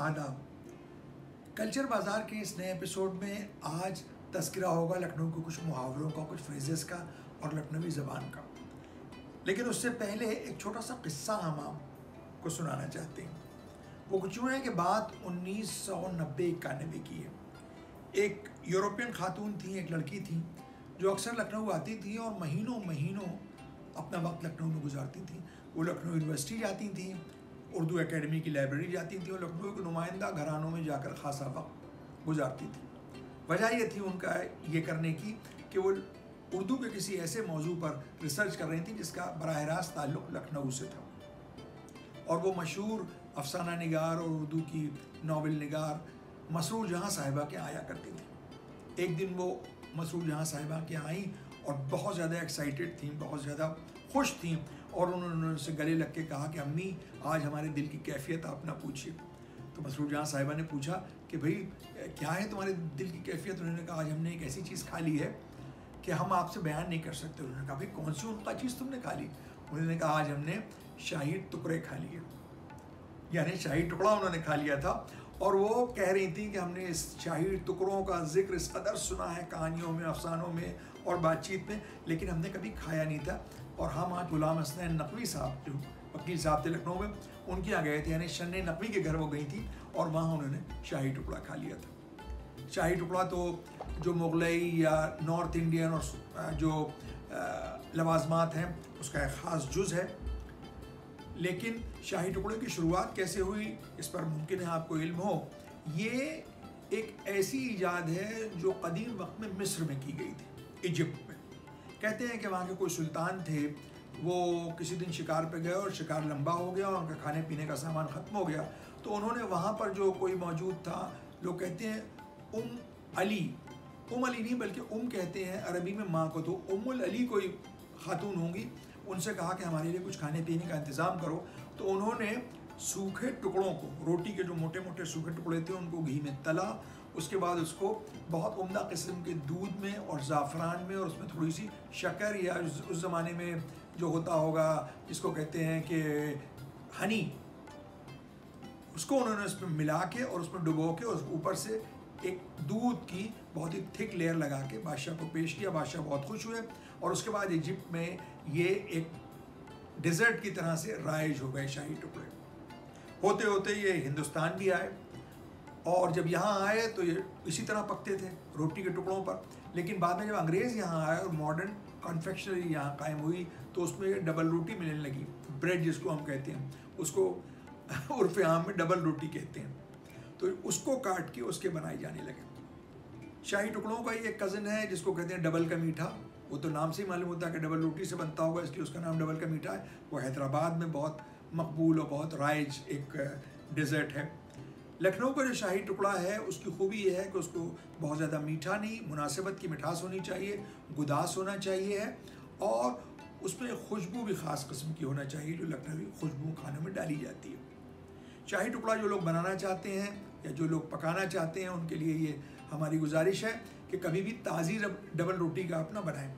आदाब। कल्चर बाज़ार के इस नए एपिसोड में आज तस्करा होगा लखनऊ के कुछ मुहावरों का, कुछ फ्रेजेस का और लखनवी ज़बान का। लेकिन उससे पहले एक छोटा सा किस्सा हम आपको सुनाना चाहते हैं। वो कुछ यूँ है कि बात 1990 इक्यानवे की है। एक यूरोपियन खातून थी, एक लड़की थी, जो अक्सर लखनऊ आती थी और महीनों महीनों अपना वक्त लखनऊ में गुजारती थी। वो लखनऊ यूनिवर्सिटी जाती थी उर्दू एकेडमी की लाइब्रेरी जाती थी और लखनऊ के नुमाइंदा घरानों में जाकर खासा वक्त गुजारती थी। वजह ये थी उनका ये करने की कि वो उर्दू के किसी ऐसे मौजू पर रिसर्च कर रही थी जिसका बरह रास्त ताल्लुक लखनऊ से था। और वो मशहूर अफसाना निगार और उर्दू की नावल निगार मसरूर जहाँ साहिबा के आया करती थी। एक दिन वो मसरूर जहाँ साहिबा के आई और बहुत ज़्यादा एक्साइटेड थी, बहुत ज़्यादा खुश थी और उन्होंने उनसे गले लग के कहा कि, अम्मी, आज हमारे दिल की कैफियत आप ना पूछिए। तो मसरूर जहाँ साहिबा ने पूछा कि, भाई, क्या है तुम्हारे दिल की कैफियत? उन्होंने कहा, आज हमने एक ऐसी चीज़ खा ली है कि हम आपसे बयान नहीं कर सकते। उन्होंने कहा, भाई, कौन सी उनका चीज़ तुमने खा ली? उन्होंने कहा, आज हमने शाही टुकड़े खा लिए। यानी शाही टुकड़ा उन्होंने खा लिया था और वो कह रही थी कि हमने इस शाही टुकड़ों का ज़िक्र इस कदर सुना है कहानियों में, अफसानों में और बातचीत में, लेकिन हमने कभी खाया नहीं था। और हम आज गुलाम हसनैन नकवी साहब जो वकील साहब थे लखनऊ में, उनके यहाँ गए थे, यानी शन नकवी के घर वो गई थी और वहाँ उन्होंने शाही टुकड़ा खा लिया था। शाही टुकड़ा तो जो मुगलई या नॉर्थ इंडियन और जो लवाजमात हैं, उसका एक ख़ास जुज़ है। लेकिन शाही टुकड़े की शुरुआत कैसे हुई, इस पर मुमकिन है आपको इल्म हो। ये एक ऐसी ईजाद है जो कदीम वक्त में मिस्र में की गई थी, इजिप्ट कहते हैं कि वहाँ के कोई सुल्तान थे, वो किसी दिन शिकार पे गए और शिकार लंबा हो गया और उनका खाने पीने का सामान ख़त्म हो गया। तो उन्होंने वहाँ पर जो कोई मौजूद था, लोग कहते हैं उम अली। उम अली नहीं, बल्कि उम कहते हैं अरबी में माँ को। तो उमुल अली कोई खातून होंगी, उनसे कहा कि हमारे लिए कुछ खाने पीने का इंतज़ाम करो। तो उन्होंने सूखे टुकड़ों को, रोटी के जो मोटे मोटे सूखे टुकड़े थे, उनको घी में तला उसके बाद उसको बहुत उम्दा किस्म के दूध में और ज़ाफ़रान में और उसमें थोड़ी सी शक्कर या उस ज़माने में जो होता होगा, जिसको कहते हैं कि हनी, उसको उन्होंने उसमें मिला के और उसमें डुबो के और ऊपर से एक दूध की बहुत ही थिक लेयर लगा के बादशाह को पेश किया। बादशाह बहुत खुश हुए और उसके बाद इजिप्ट में ये एक डिज़र्ट की तरह से राइज हो गए शाही टुकड़े। होते होते ये हिंदुस्तान भी आए। और जब यहाँ आए तो ये इसी तरह पकते थे रोटी के टुकड़ों पर। लेकिन बाद में जब अंग्रेज़ यहाँ आए और मॉडर्न कन्फेक्शनरी यहाँ कायम हुई तो उसमें डबल रोटी मिलने लगी। ब्रेड जिसको हम कहते हैं, उसको उर्फ़ आम में डबल रोटी कहते हैं। तो उसको काट के उसके बनाए जाने लगे। शाही टुकड़ों का ही एक कज़न है, जिसको कहते हैं डबल का मीठा। वो तो नाम से ही मालूम होता है कि डबल रोटी से बनता होगा, इसलिए उसका नाम डबल का मीठा है। वो हैदराबाद में बहुत मकबूल और बहुत राइज एक डिज़र्ट है। लखनऊ का जो शाही टुकड़ा है, उसकी खूबी यह है कि उसको बहुत ज़्यादा मीठा नहीं, मुनासिबत की मिठास होनी चाहिए, गुदास होना चाहिए है और उसमें खुशबू भी ख़ास किस्म की होना चाहिए जो लखनवी खुशबू खाने में डाली जाती है। शाही टुकड़ा जो लोग बनाना चाहते हैं या जो लोग पकाना चाहते हैं, उनके लिए ये हमारी गुजारिश है कि कभी भी ताज़ी डबल रोटी का अपना बनाएँ,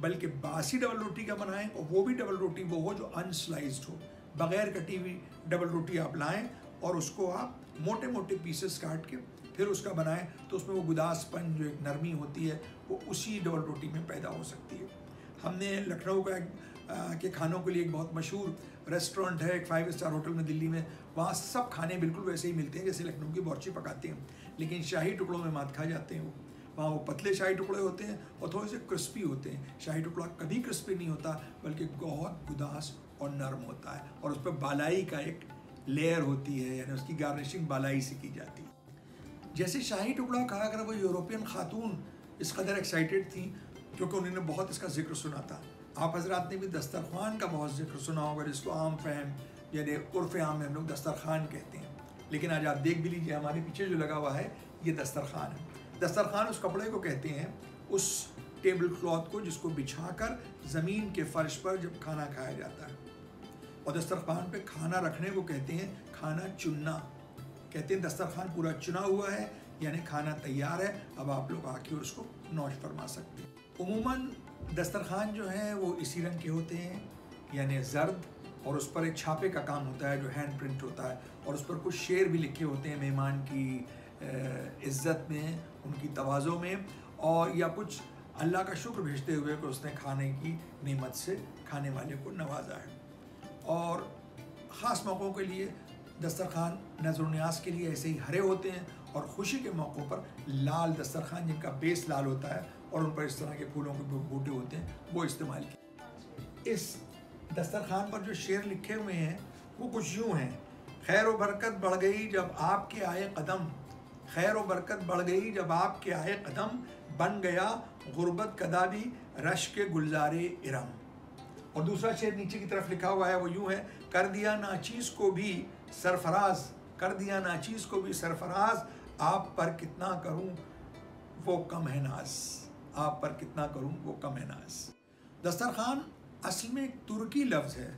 बल्कि बासी डबल रोटी का बनाएँ और वो भी डबल रोटी वो हो जो अनस्लाइज्ड हो। बग़ैर कटी हुई डबल रोटी आप लाएँ और उसको आप मोटे मोटे पीसेस काट के फिर उसका बनाएँ तो उसमें वो गुदासपन जो एक नरमी होती है, वो उसी डबल रोटी में पैदा हो सकती है। हमने लखनऊ का एक के खानों के लिए एक बहुत मशहूर रेस्टोरेंट है, एक फाइव स्टार होटल में दिल्ली में, वहाँ सब खाने बिल्कुल वैसे ही मिलते हैं, जैसे लखनऊ की बॉर्ची पकाते हैं, लेकिन शाही टुकड़ों में मात खा जाते हैं वो। वहाँ वो पतले शाही टुकड़े होते हैं और थोड़े से क्रिस्पी होते हैं। शाही टुकड़ा कभी क्रिस्पी नहीं होता, बल्कि बहुत गुदास और नरम होता है और उस पर बालाई का एक लेयर होती है, यानी उसकी गार्निशिंग बालाई से की जाती है। जैसे शाही टुकड़ा कहा, अगर वो यूरोपियन खातून इस कदर एक्साइटेड थी, क्योंकि उन्होंने बहुत इसका ज़िक्र सुना था। आप हजरात ने भी दस्तरखान का बहुत ज़िक्र सुना होगा, जिसको आम फहम यानी उर्फ़ आम में हम लोग दस्तरखान कहते हैं। लेकिन आज आप देख भी लीजिए, हमारे पीछे जो लगा हुआ है, ये दस्तरखान है। दस्तरखान उस कपड़े को कहते हैं, उस टेबल क्लॉथ को जिसको बिछाकर ज़मीन के फर्श पर जब खाना खाया जाता है। और दस्तरखान पे खाना रखने को कहते हैं खाना चुनना। कहते हैं दस्तरखान पूरा चुना हुआ है, यानी खाना तैयार है, अब आप लोग आके उसको नौश फरमा सकते हैं। उमूमन दस्तरखान जो है, वो इसी रंग के होते हैं, यानी जर्द, और उस पर एक छापे का काम होता है, जो हैंड प्रिंट होता है, और उस पर कुछ शेर भी लिखे होते हैं मेहमान की इज़्ज़त में, उनकी तवाज़ों में, और या कुछ अल्लाह का शुक्र भेजते हुए कि उसने खाने की नेमत से खाने वाले को नवाजा है। और ख़ास मौक़ों के लिए दस्तरखान नज़र न्याज के लिए ऐसे ही हरे होते हैं और खुशी के मौक़ों पर लाल दस्तरखान, जिनका बेस लाल होता है और उन पर इस तरह के फूलों के बूटे होते हैं, वो इस्तेमाल किए इस दस्तरखान पर जो शेर लिखे हुए हैं, वो कुछ यूँ हैं। खैर व बरकत बढ़ गई जब आपके आए कदम। खैर व बरकत बढ़ गई जब आपके आए कदम। बन गया गुर्बत कदाबी रश के गुलजारे इरम। और दूसरा शेर नीचे की तरफ़ लिखा हुआ है, वो यूँ है, कर दिया नाचीज़ को भी सरफराज, कर दिया नाचीज़ को भी सरफराज, आप पर कितना करूँ वो कम है नाज, आप पर कितना करूँ वो कम है नाज. दस्तरखान असल में एक तुर्की लफ्ज़ है,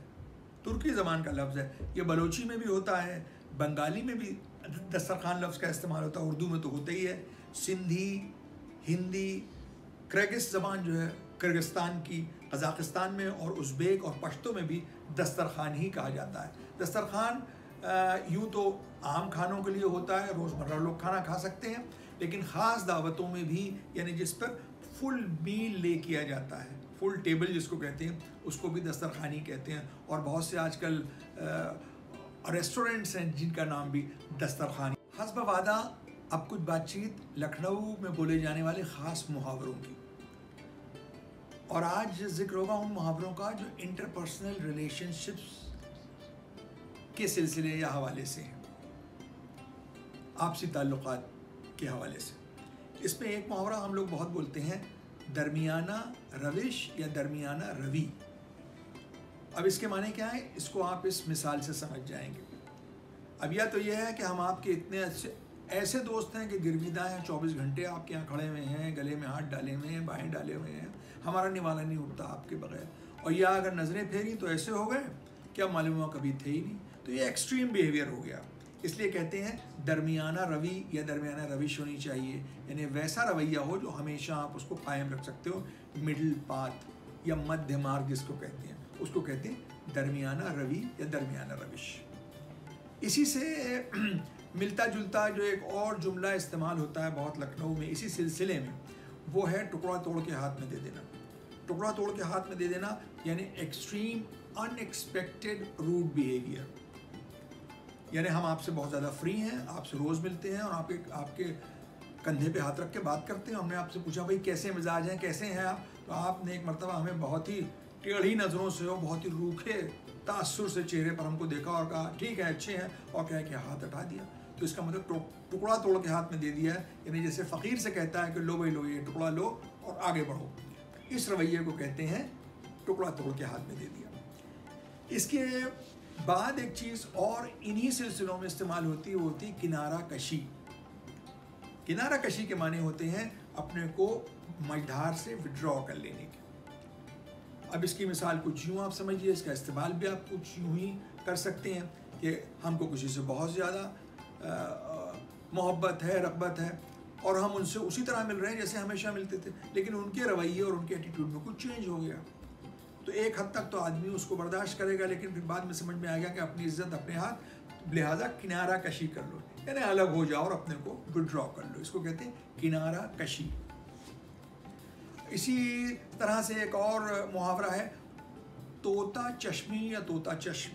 तुर्की ज़बान का लफ्ज़ है। ये बलोची में भी होता है, बंगाली में भी दस्तरखान लफ्ज़ का इस्तेमाल होता है, उर्दू में तो होता ही है। सिंधी, हिंदी, क्रेगिस ज़बान जो है, किर्गिस्तान की कज़ाकिस्तान में और उज़्बेक और पश्तो में भी दस्तरखान ही कहा जाता है। दस्तरखान यूँ तो आम खानों के लिए होता है, रोज़मर्रा लोग खाना खा सकते हैं, लेकिन ख़ास दावतों में भी, यानी जिस पर फुल मील ले किया जाता है, फुल टेबल जिसको कहते हैं, उसको भी दस्तरखानी कहते हैं, और बहुत से आजकल रेस्टोरेंट्स हैं जिनका नाम भी दस्तरखानी। हसब वादा अब कुछ बातचीत लखनऊ में बोले जाने वाले ख़ास मुहावरों की। और आज ज़िक्र होगा उन मुहावरों का जो इंटरपर्सनल रिलेशनशिप्स के सिलसिले या हवाले से हैं। आपसी ताल्लुक के हवाले से। इसमें एक मुहावरा हम लोग बहुत बोलते हैं, दरमियाना रविश या दरमियाना रवि। अब इसके माने क्या है? इसको आप इस मिसाल से समझ जाएँगे। अब यह तो यह है कि हम आपके इतने अच्छे ऐसे दोस्त हैं कि गिरविदा हैं, चौबीस घंटे आपके यहाँ खड़े हुए हैं, गले में हाथ डाले हुए हैं, बाहें डाले हुए हैं, हमारा निवाला नहीं उठता आपके बगैर। और या अगर नज़रें फेरी तो ऐसे हो गए, क्या मालूम हुआ कभी थे ही नहीं। तो ये एक्सट्रीम बिहेवियर हो गया। इसलिए कहते हैं, दरमियाना रवि या दरमियाना रविश होनी चाहिए। यानी वैसा रवैया हो जो हमेशा आप उसको कायम रख सकते हो। मिडिल पाथ या मध्य मार्ग जिसको कहते हैं। उसको कहते हैं, दरमियाना रवि या दरमियाना रविश। इसी से मिलता जुलता जो एक और जुमला इस्तेमाल होता है बहुत लखनऊ में, इसी सिलसिले में, वो है टुकड़ा तोड़ के हाथ में दे देना। टुकड़ा तोड़ के हाथ में दे देना, यानी एक्सट्रीम अनएक्सपेक्टेड रूड बिहेवियर यानी हम आपसे बहुत ज़्यादा फ्री हैं, आपसे रोज़ मिलते हैं और आप एक, आपके कंधे पे हाथ रख के बात करते हैं। हमने आपसे पूछा, भाई, कैसे मिजाज हैं? कैसे हैं आप? तो आपने एक मरतबा हमें बहुत ही टेढ़ी नज़रों से और बहुत ही रूखे तासुर से चेहरे पर हमको देखा और कहा, ठीक है, अच्छे हैं। और कह के हाथ हटा दिया। तो इसका मतलब टुकड़ा तोड़ के हाथ में दे दिया है। यानी जैसे फ़कीर से कहता है कि लो भाई लो, ये टुकड़ा लो और आगे बढ़ो। इस रवैये को कहते हैं टुकड़ा तोड़ के हाथ में दे दिया। इसके बाद एक चीज़ और इन्हीं सिलसिलों में इस्तेमाल होती है, वो होती है किनारा कशी। किनारा कशी के माने होते हैं अपने को मझधार से विड्रॉ कर लेने के। अब इसकी मिसाल कुछ यूँ आप समझिए, इसका इस्तेमाल भी आप कुछ यूँ ही कर सकते हैं कि हमको किसी से बहुत ज़्यादा मोहब्बत है, रगबत है, और हम उनसे उसी तरह मिल रहे हैं जैसे हमेशा मिलते थे, लेकिन उनके रवैये और उनके एटीट्यूड में कुछ चेंज हो गया। तो एक हद तक तो आदमी उसको बर्दाश्त करेगा, लेकिन फिर बाद में समझ में आ गया कि अपनी इज़्ज़त, अपने हाथ, लिहाजा किनारा कशी कर लो। यानी अलग हो जाओ और अपने को विड्रॉ कर लो। इसको कहते हैं किनारा कशी। इसी तरह से एक और मुहावरा है, तोता चश्मी या तोता चश्म।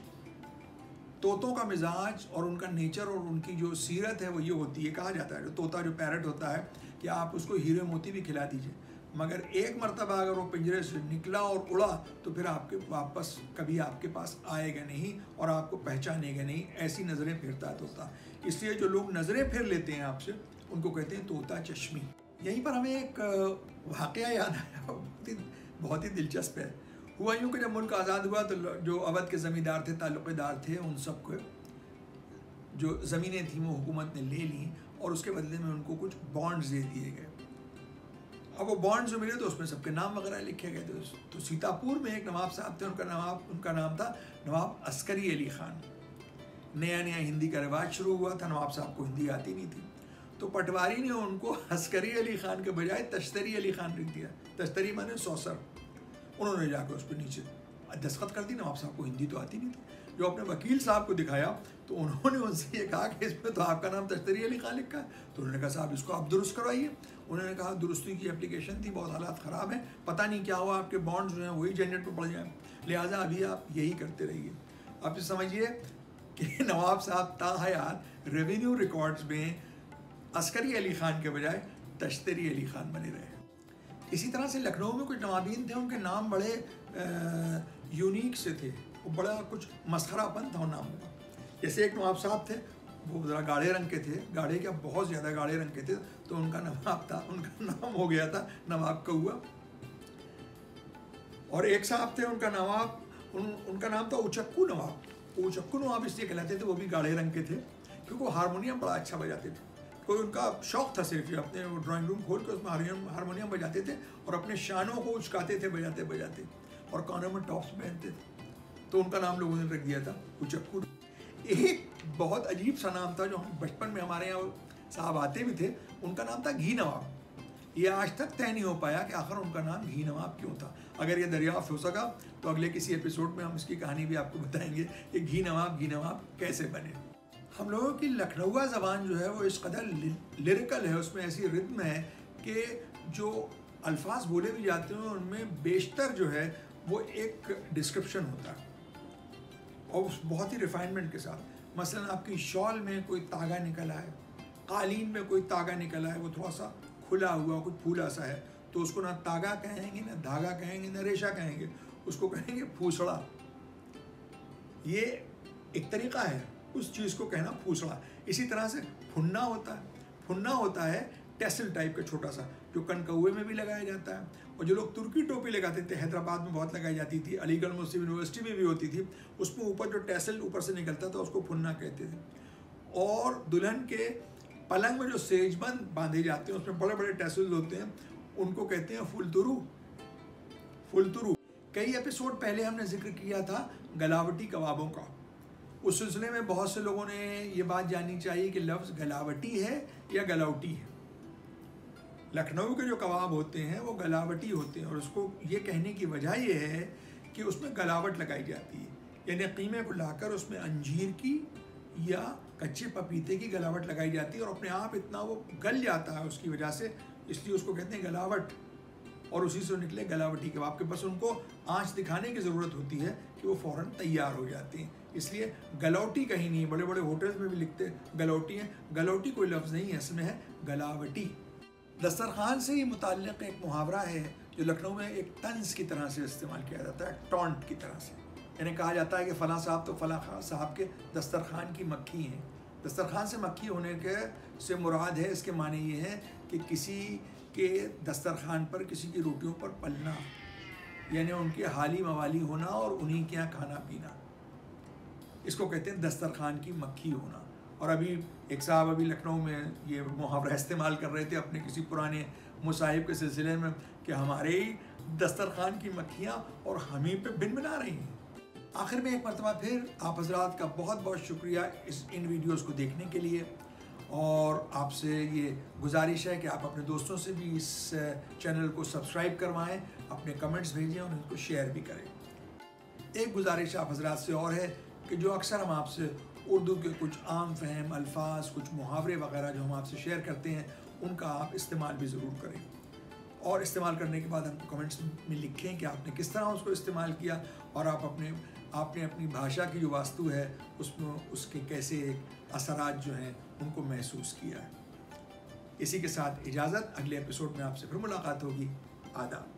तोतों का मिजाज और उनका नेचर और उनकी जो सीरत है वो ये होती है, कहा जाता है, जो तोता, जो पैरट होता है, कि आप उसको हीरे मोती भी खिला दीजिए। मगर एक मरतबा अगर वो पिंजरे से निकला और उड़ा तो फिर आपके वापस कभी आपके पास आएगा नहीं और आपको पहचानेगा नहीं, ऐसी नज़रें फिरता है तोता। इसलिए जो लोग नज़रें फिर लेते हैं आपसे, उनको कहते हैं तोता चश्मी। यहीं पर हमें एक वाक़ याद आया बहुत ही दिलचस्प है। हुआ यूँ कि जब मुल्क आज़ाद हुआ तो जो अवध के ज़मींदार थे, ताल्लुक़दार थे, उन सबको जो ज़मीनें थी, वो हुकूमत ने ले ली और उसके बदले में उनको कुछ बॉन्ड्स दे दिए गए। अब वो बॉन्ड्स जो मिले तो उसमें सबके नाम वगैरह लिखे गए। थे तो सीतापुर में एक नवाब साहब थे, उनका नवाब उनका नाम था नवाब अस्करी अली ख़ान। नया नया हिंदी का रिवाज शुरू हुआ था, नवाब साहब को हिंदी आती नहीं थी। तो पटवारी ने उनको अस्करी अली ख़ान के बजाय तश्तरी अली ख़ान लिख दिया। तश्तरी माने सौसर। उन्होंने जाकर उस पर नीचे दस्खत कर दी नवाब साहब को हिंदी तो आती नहीं थी। जो अपने वकील साहब को दिखाया तो उन्होंने उनसे ये कहा कि इसमें तो आपका नाम तश्तरी अली खान लिखा है। तो उन्होंने कहा, साहब, इसको आप दुरुस्त करवाइए। उन्होंने कहा, दुरुस्ती की एप्लीकेशन थी, बहुत हालात ख़राब हैं। पता नहीं क्या हुआ, आपके बॉन्ड्स जो हैं, वही झंझट पर पड़ जाए। लिहाजा अभी आप यही करते रहिए। आप ये समझिए कि नवाब साहब ताहयात रेवेन्यू रिकॉर्ड्स में अस्करी अली ख़ान के बजाय तश्तरी अली ख़ान बने रहे इसी तरह से लखनऊ में कुछ नवाबीन थे उनके नाम बड़े यूनिक से थे। वो बड़ा कुछ मसखरापन था उन नामों का। जैसे एक नवाब साहब थे वो ज़रा गाढ़े रंग के थे। गाढ़े क्या? बहुत ज़्यादा गाढ़े रंग के थे तो उनका नवाब था उनका नाम हो गया था नवाब का हुआ और एक साहब थे उनका नवाब उन, उनका नाम था उचक्कू नवाब। उचक्कू नवाब इसलिए कहलाते थे वो भी गाढ़े रंग के थे क्योंकि वो हारमोनियम बड़ा अच्छा बजाते थे। कोई उनका शौक था सिर्फ़ अपने ड्राइंग रूम खोल के उसमें हारमोनियम हारमोनियम बजाते थे और अपने शानों को उचकाते थे, बजाते बजाते और कानों में टॉप्स पहनते थे। तो उनका नाम लोगों ने रख दिया था, उचक्कू। एक बहुत अजीब सा नाम था जो हम बचपन में हमारे यहाँ साहब आते भी थे, उनका नाम था घी नवाब ये आज तक तय नहीं हो पाया कि आखिर उनका नाम घी नवाब क्यों था। अगर ये दरियाफ्त हो सका तो अगले किसी एपिसोड में हम इसकी कहानी भी आपको बताएँगे कि घी नवाब घी नवाब कैसे बने। हम लोगों की लखनऊआ ज़बान जो है, वो इस कदर लिरिकल है, उसमें ऐसी रिद्म है कि जो अल्फाज बोले भी जाते हैं, उनमें बेशतर जो है, वो एक डिस्क्रिप्शन होता है। और उस बहुत ही रिफाइनमेंट के साथ। मसलन आपकी शॉल में कोई तागा निकला है, कालीन में कोई तागा निकला है, वो थोड़ा सा खुला हुआ, कुछ फूला सा है तो उसको ना तागा कहेंगे, ना धागा कहेंगे, ना रेशा कहेंगे, उसको कहेंगे फूसड़ा। ये एक तरीका है। उस चीज़ को कहना फूसड़ा इसी तरह से फुन्ना होता है। फुन्ना होता है टेसल टाइप का छोटा सा, जो कनकौए में भी लगाया जाता है और जो लोग तुर्की टोपी लगाते थे, हैदराबाद में बहुत लगाई जाती थी, अलीगढ़ मुस्लिम यूनिवर्सिटी में भी होती थी, उसमें ऊपर जो टेसल ऊपर से निकलता था, उसको फुन्ना कहते थे। और दुल्हन के पलंग में जो सेजबंद बांधे जाते हैं, उसमें बड़े बड़े टेसल्स होते हैं, उनको कहते हैं फुलतुरु। फुलतुरु। कई एपिसोड पहले हमने ज़िक्र किया था गलावटी कबाबों का। उस सिलसिले में बहुत से लोगों ने ये बात जाननी चाहिए कि लफ्ज़ गलावटी है या गलावटी है। लखनऊ के जो कबाब होते हैं, वो गलावटी होते हैं और उसको ये कहने की वजह यह है कि उसमें गलावट लगाई जाती है। यानी कीमे को लाकर उसमें अंजीर की या कच्चे पपीते की गलावट लगाई जाती है और अपने आप इतना वो गल जाता है उसकी वजह से, इसलिए उसको कहते हैं गलावट। और उसी से निकले गलावटी कबाब के। बस उनको आँच दिखाने की ज़रूरत होती है कि वो फ़ौर तैयार हो जाती हैं। इसलिए गलौटी कहीं नहीं है। बड़े बड़े होटल्स में भी लिखते गलौटी हैं। गलौटी कोई लफ्ज़ नहीं है, इसमें है गलावटी। दस्तरखान से ही मुतल एक मुहावरा है, जो लखनऊ में एक तंज की तरह से इस्तेमाल किया जाता है, टॉन्ट की तरह से। यानी कहा जाता है कि फ़लाँ साहब तो फ़लाँ साहब के दस्तरखान की मक्खी हैं। दस्तरखान से मक्खी होने के, से मुराद है, इसके माने ये है कि किसी के दस्तरखान पर, किसी की रोटियों पर पलना, यानी उनके हाली मवाली होना और उन्हीं के यहाँ खाना पीना इसको कहते हैं दस्तरखान की मक्खी होना। और अभी एक साहब अभी लखनऊ में ये मुहावरा इस्तेमाल कर रहे थे अपने किसी पुराने मुसाहिब के सिलसिले में कि हमारे दस्तरखान की मक्खियाँ और हम ही पे बिन बना रही हैं। आखिर में एक मरतबा फिर आप हजरात का बहुत बहुत शुक्रिया इस, इन वीडियोस को देखने के लिए। और आपसे ये गुजारिश है कि आप अपने दोस्तों से भी इस चैनल को सब्सक्राइब करवाएँ, अपने कमेंट्स भेजें और इनको शेयर भी करें। एक गुजारिश आप हजरात से और है कि जो अक्सर हम आपसे उर्दू के कुछ आम फहम, अल्फाज, कुछ मुहावरे वगैरह जो हम आपसे शेयर करते हैं, उनका आप इस्तेमाल भी ज़रूर करें। और इस्तेमाल करने के बाद हमको कमेंट्स में लिखें कि आपने किस तरह उसको इस्तेमाल किया और आप अपने, आपने अपनी भाषा की जो वास्तु है, उसमें उसके कैसे असरात जो हैं, उनको महसूस किया है। इसी के साथ इजाज़त। अगले एपिसोड में आपसे फिर मुलाकात होगी। आदाब।